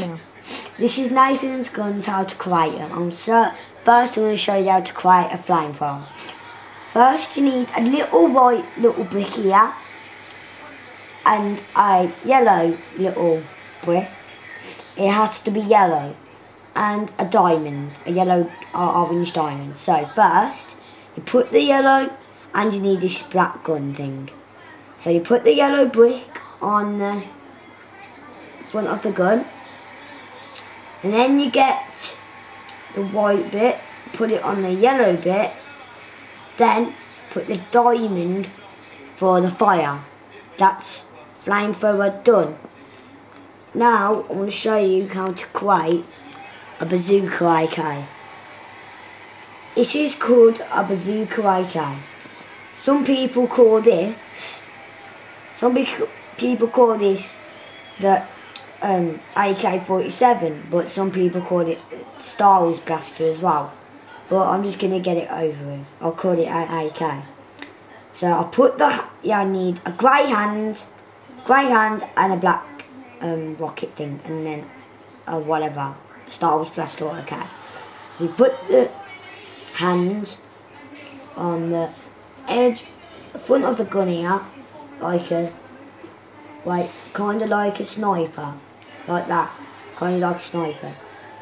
No. This is Nathan's guns, how to create them. I'm so, first I'm going to show you how to create a flamethrower. First you need a little white little brick here and a yellow little brick. It has to be yellow and a diamond, a yellow or orange diamond. So first you put the yellow and you need this black gun thing. So you put the yellow brick on the front of the gun and then you get the white bit, put it on the yellow bit, then put the diamond for the fire. That's flamethrower done. Now I want to show you how to create a bazooka AK. This is called a bazooka AK. Some people call this, some people call this the um, AK-47, but some people call it Star Wars Blaster as well. But I'm just going to get it over with. I'll call it an AK. So I'll put the, yeah I need a grey hand, grey hand and a black um, rocket thing and then uh, whatever, Star Wars Blaster okay. So you put the hand on the edge, the front of the gun here, like a, like, kind of like a sniper like that, kind of like a sniper.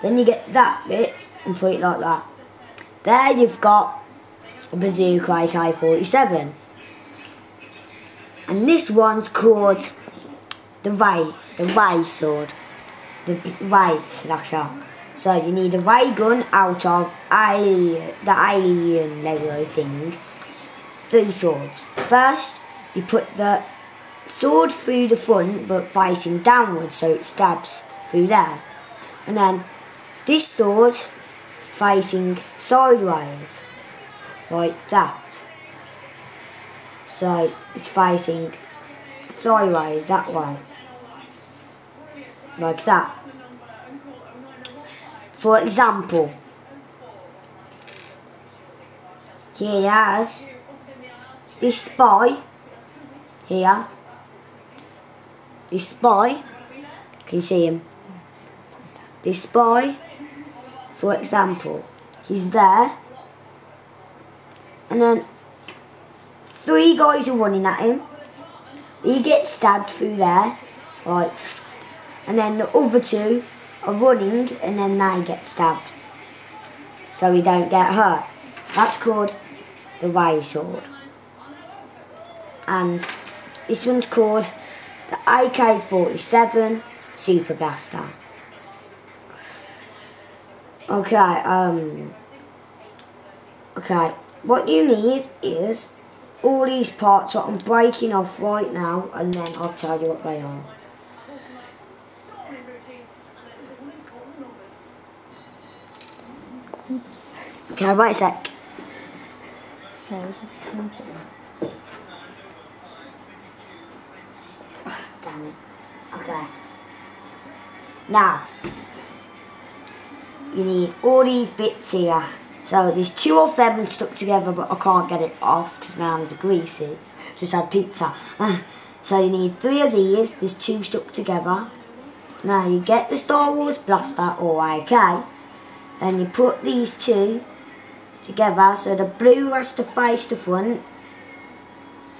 Then you get that bit and put it like that. There you've got a bazooka AK-47. And this one's called the Ray, the Ray sword, the Ray slasher. So you need a ray gun out of a, the alien Lego thing. Three swords. First, you put the sword through the front but facing downwards so it stabs through there. And then this sword facing sideways like that. So it's facing sideways that way. Like that. For example, here he has this spy here this boy, can you see him? This boy, for example, he's there, and then three guys are running at him. He gets stabbed through there, like, and then the other two are running, and then they get stabbed, so he don't get hurt. That's called the ray sword, and this one's called the AK-47 Super Blaster. Okay, um, okay, what you need is all these parts that I'm breaking off right now and then I'll tell you what they are. Oops. Okay, wait a sec. Okay, just close it. Okay. Now, you need all these bits here. So there's two of them stuck together, but I can't get it off because my hands are greasy. Just had pizza. so you need three of these. There's two stuck together. Now you get the Star Wars blaster oh, or AK. Then you put these two together. So the blue has to face the front.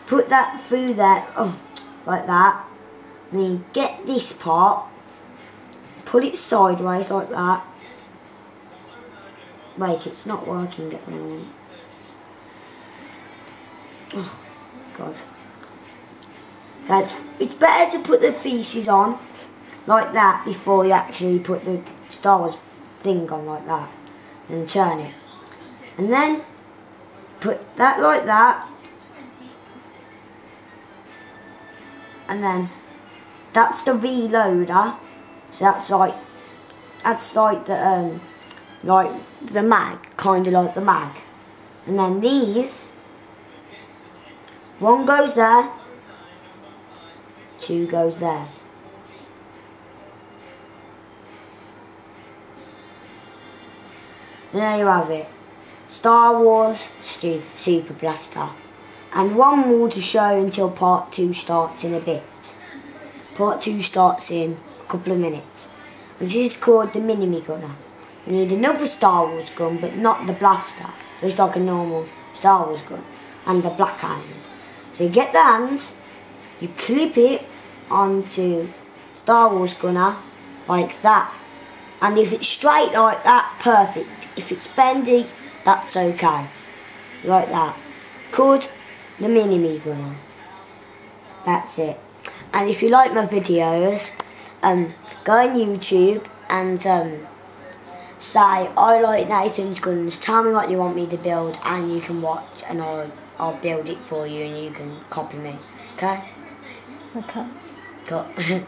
Put that through there, oh, like that. Then you get this part, put it sideways like that. Wait, it's not working at the moment. Oh, God. Okay, it's, it's better to put the feces on like that before you actually put the Star Wars thing on like that and turn it. And then put that like that and then that's the reloader. So that's like, that's like the, um, like the mag, kind of like the mag. And then these, one goes there, two goes there. And there you have it. Star Wars Super Blaster. And one more to show until part two starts in a bit. Part 2 starts in couple of minutes. This is called the mini gunner. You need another Star Wars gun, but not the blaster. It's like a normal Star Wars gun. And the black hands. So you get the hands, you clip it onto Star Wars gunner like that. And if it's straight like that, perfect. If it's bendy, that's okay. Like that. Called the mini me gunner. That's it. And if you like my videos, um, go on YouTube and um, say I like Nathan's guns. Tell me what you want me to build, and you can watch, and I'll I'll build it for you, and you can copy me. Okay? Okay. Cool.